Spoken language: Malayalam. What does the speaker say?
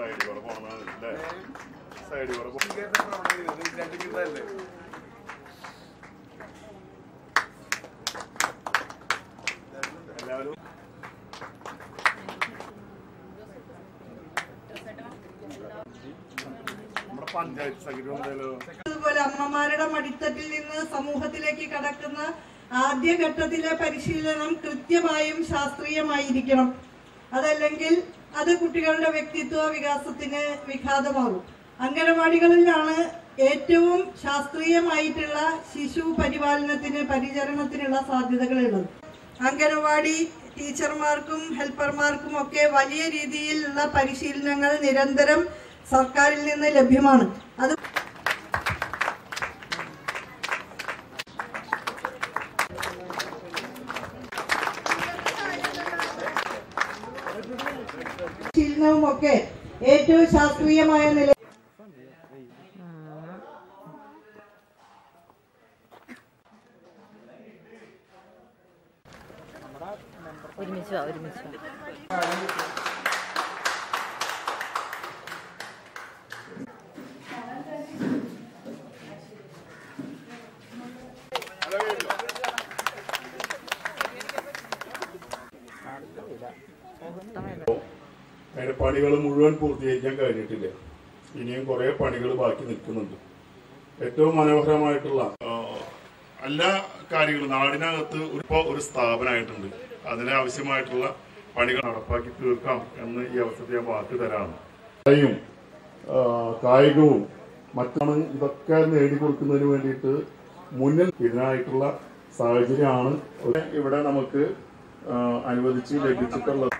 സൈഡിൽ കൂടെ പോകണമെന്നല്ലേ സൈഡിൽ കൂടെ പോകുന്നതല്ലേ എല്ലാവരും പഞ്ചായത്ത് അമ്മമാരുടെ മടിത്തട്ടിൽ നിന്ന് സമൂഹത്തിലേക്ക് കടക്കുന്ന ആദ്യഘട്ടത്തിലെ പരിശീലനം കൃത്യമായും ശാസ്ത്രീയമായിരിക്കണം. അതല്ലെങ്കിൽ അത് കുട്ടികളുടെ വ്യക്തിത്വ വികാസത്തിന് വിഘാതമാകും. അംഗനവാടികളിലാണ് ഏറ്റവും ശാസ്ത്രീയമായിട്ടുള്ള ശിശു പരിപാലനത്തിന് പരിചരണത്തിനുള്ള സാധ്യതകളുള്ളത്. അംഗനവാടി ടീച്ചർമാർക്കും ഹെൽപ്പർമാർക്കും ഒക്കെ വലിയ രീതിയിലുള്ള പരിശീലനങ്ങൾ നിരന്തരം സർക്കാരിൽ നിന്ന് ലഭ്യമാണ്. അത് പരിശീലനവും ഒക്കെ ഏറ്റവും ശാസ്ത്രീയമായ നില ഒരുമിച്ച് വാ ഒരുമിച്ച് വാ. അതിന്റെ പണികൾ മുഴുവൻ പൂർത്തീകരിക്കാൻ കഴിഞ്ഞിട്ടില്ല. ഇനിയും കുറെ പണികൾ ബാക്കി നിൽക്കുന്നുണ്ട്. ഏറ്റവും മനോഹരമായിട്ടുള്ള എല്ലാ കാര്യങ്ങളും നാടിനകത്ത് ഇപ്പോൾ ഒരു സ്ഥാപനമായിട്ടുണ്ട്. അതിന് ആവശ്യമായിട്ടുള്ള പണികൾ നടപ്പാക്കി തീർക്കാം എന്ന് ഈ അവസരത്തിൽ ഞാൻ വാക്ക് തരാണ്. കലയും, കായികവും മറ്റാണ് ഇതൊക്കെ നേടിക്കൊടുക്കുന്നതിന് വേണ്ടിയിട്ട് മുന്നിൽ ഇതിനായിട്ടുള്ള സാഹചര്യമാണ് ഇവിടെ നമുക്ക് അനുവദിച്ച് ലഭിച്ചിട്ടുള്ളത്.